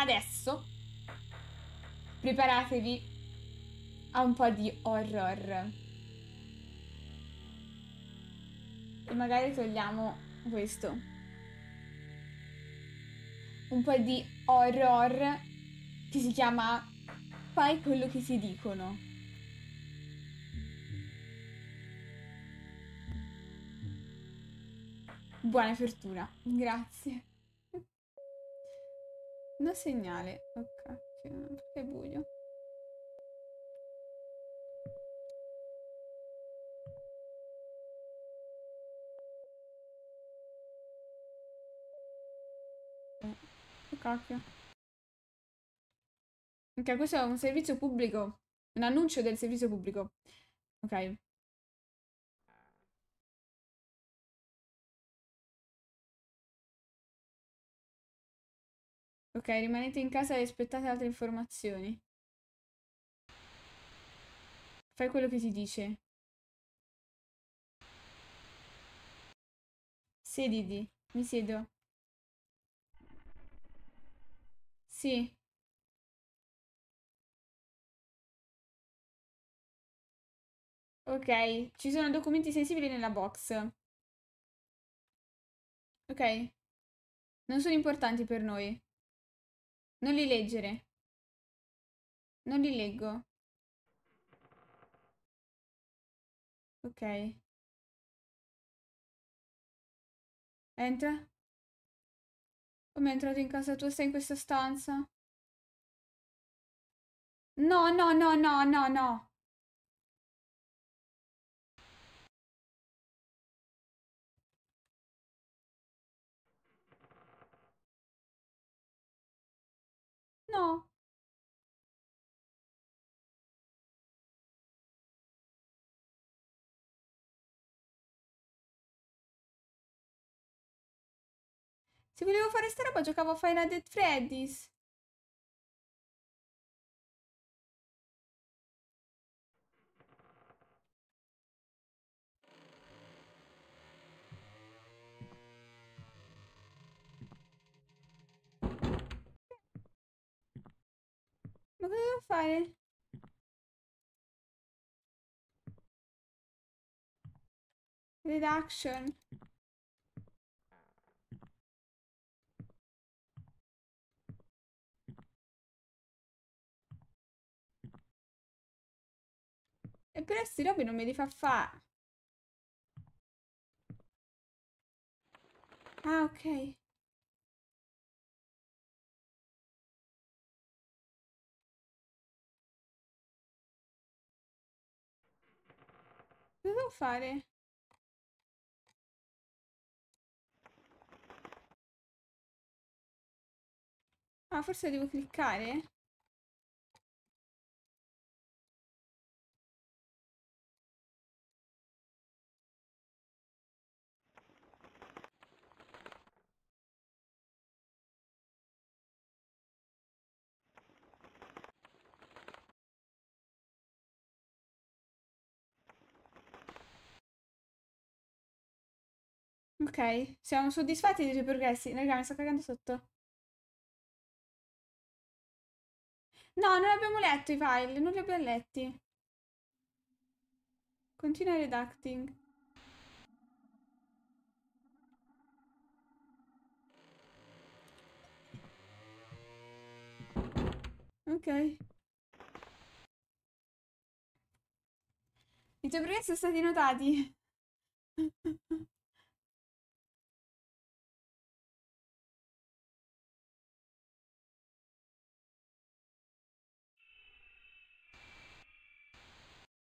adesso preparatevi a un po' di horror. E magari togliamo questo. Un po' di horror che si chiama Fai quello che si dicono. Buona fortuna, grazie. No segnale, ok, perché è buio. cacchio. Ok, questo è un servizio pubblico. Un annuncio del servizio pubblico. Ok. Ok, rimanete in casa e aspettate altre informazioni. Fai quello che ti dice. Siediti, mi siedo. Sì. Ok, ci sono documenti sensibili nella box. Ok. Non sono importanti per noi. Non li leggere. Non li leggo. Ok. Entra. Come è entrato in casa tua? Sei in questa stanza? No, no, no, no, no, no. No. Se volevo fare sta roba giocavo a Final Dead Freddy's. Cosa devo fare? Redaction. E però sti robi non me li fa fare. Ah, ok. Cosa devo fare? Ah, forse devo cliccare? Ok, siamo soddisfatti dei tuoi progressi. Raga, mi sto cagando sotto. No, non abbiamo letto i file, non li abbiamo letti. Continua redacting. Ok. I tuoi progressi sono stati notati.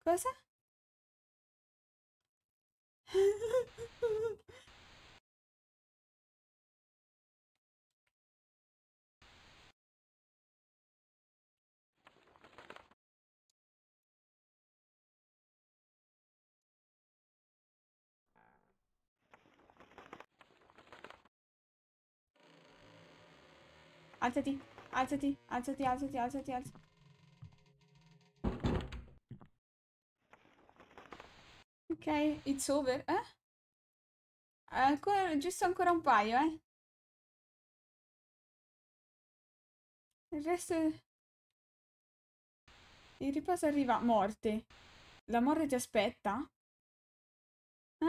Cosa? Alzati, alzati, alzati, alzati, alzati, alzati. Ok, it's over. Eh? Ancora, giusto ancora un paio, eh? Il resto... Il riposo arriva. Morte. La morte ti aspetta? Eh?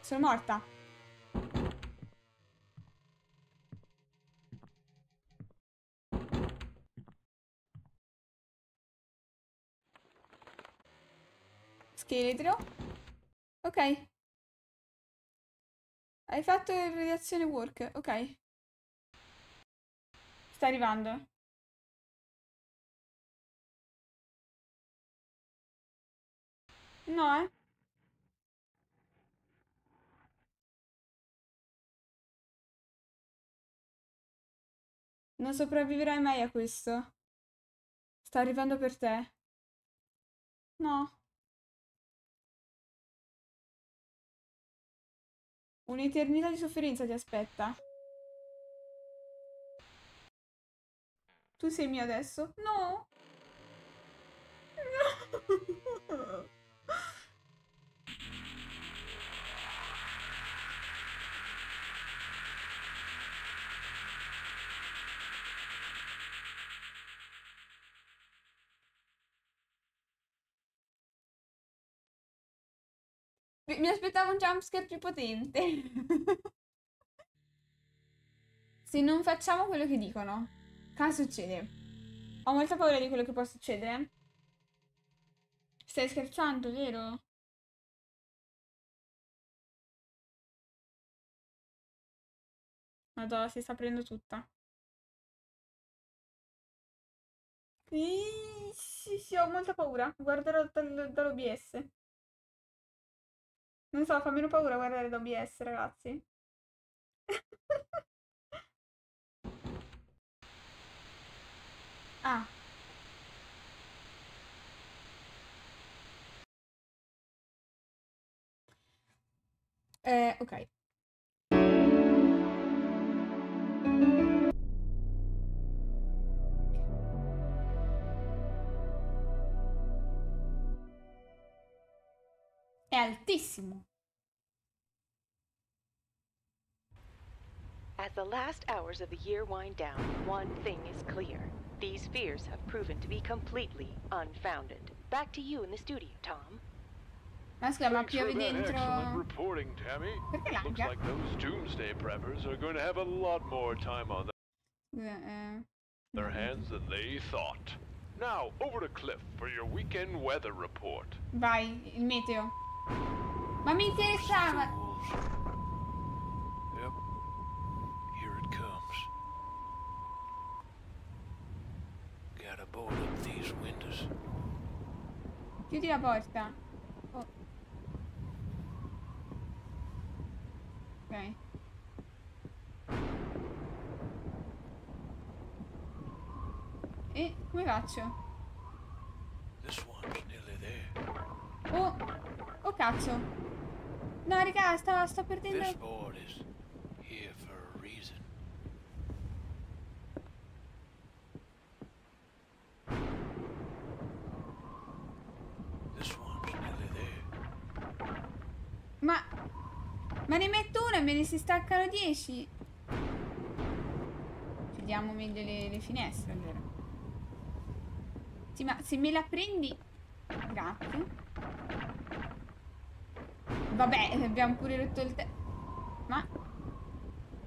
Sono morta. Scheletro. Ok. Hai fatto il radiazione work. Ok. Sta arrivando. No, eh. Non sopravviverai mai a questo. Sta arrivando per te. No. Un'eternità di sofferenza ti aspetta. Tu sei mio adesso? No! No! Mi aspettavo un jumpscare più potente. Se non facciamo quello che dicono, cosa succede? Ho molta paura di quello che può succedere. Stai scherzando, vero? Madonna, si sta aprendo tutta. Sì, sì, sì, ho molta paura. Guarderò dall'OBS. Non so, fa meno paura guardare da OBS, ragazzi. ah. Eh, ok. Altissimo. As the last hours of the year wind down, one thing is clear. These fears have proven to be completely unfounded. Back to you in the studio, Tom. Maschera, ma Thanks for piove that dentro. excellent reporting, Tammy. Perché Looks like those doomsday preppers are going to have a lot more time on eh. their hands than they thought. Now, over to Cliff for your weekend weather report. Vai, il meteo. Ma mi interessava. Yep. Here it comes. Gotta board up these windows. Chiudi la porta. Oh. Ok. E come faccio? This one's nearly there. Oh! Oh cazzo! No, raga, sta, sta perdendo... Ma... Ma ne metto una e me ne si staccano dieci. Chiudiamo meglio le, le finestre, allora. Sì, ma se me la prendi... Grazie. Vabbè, abbiamo pure rotto il tetto. Ma...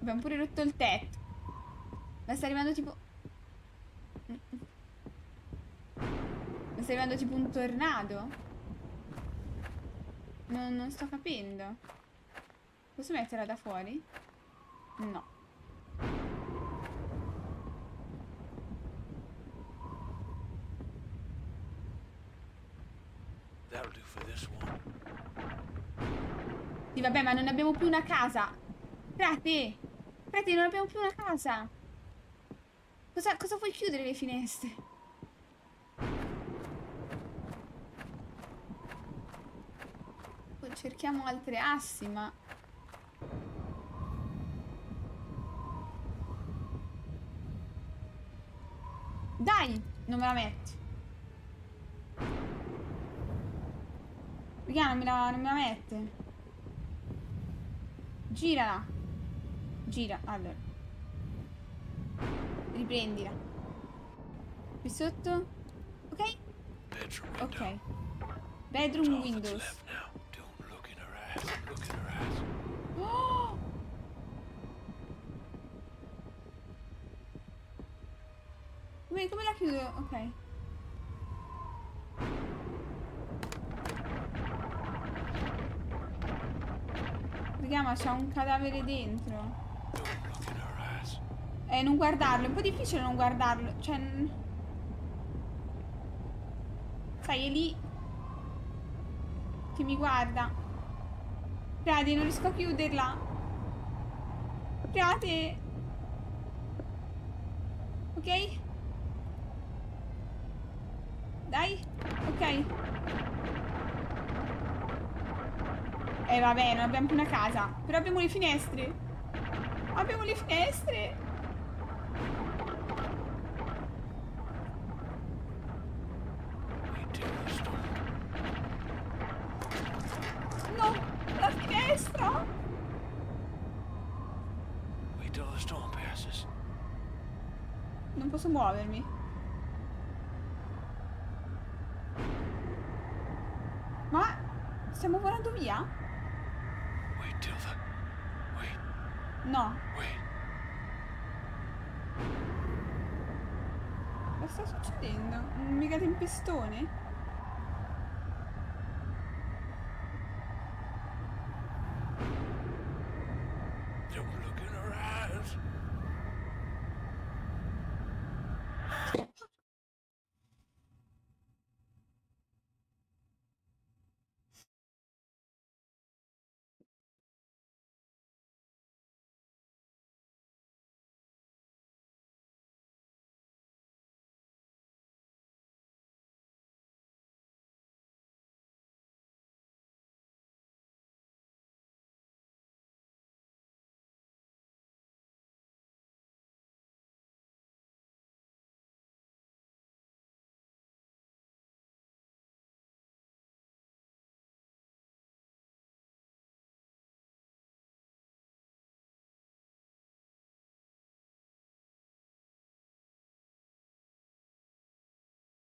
Abbiamo pure rotto il tetto. Ma sta arrivando tipo... Ma sta arrivando tipo un tornado? Non, non sto capendo. Posso metterla da fuori? No. Sì, vabbè, ma non abbiamo più una casa. Frate! Frate, non abbiamo più una casa. Cosa, cosa vuoi chiudere le finestre? Poi cerchiamo altre assi, ma... Dai! Non me la metti. Raga, non me la, non me la mette. Girala. Gira, allora. Riprendila. Qui sotto. Ok? Ok. Bedroom windows. Oh! Come, come la chiudo? Ok. Ma c'è un cadavere dentro. Eyes. Eh, non guardarlo, è un po' difficile non guardarlo. Cioè. Sai, è lì. Che mi guarda. Frate, non riesco a chiuderla. Frate. Ok? Dai. Ok. Eh vabbè, non abbiamo più una casa. Però abbiamo le finestre. Abbiamo le finestre. No, la finestra. Non posso muovermi. Ma stiamo volando via? Wait till the. Wait. No. Wait. Cosa sta succedendo? Un mega tempestone?